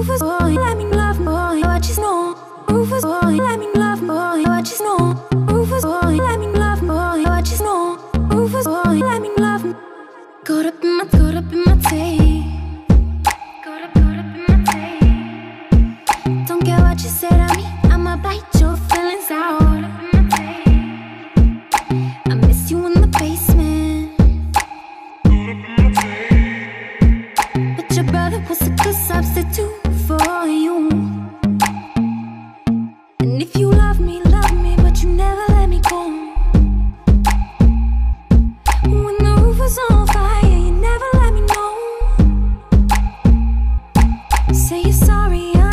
Rufus boy, let me love boy, what you know. Rufus boy, let me love boy, what you know. Rufus boy, let me love boy, what you know. Rufus boy, let me love. Caught up in my, caught up in my tape. sorry. I'm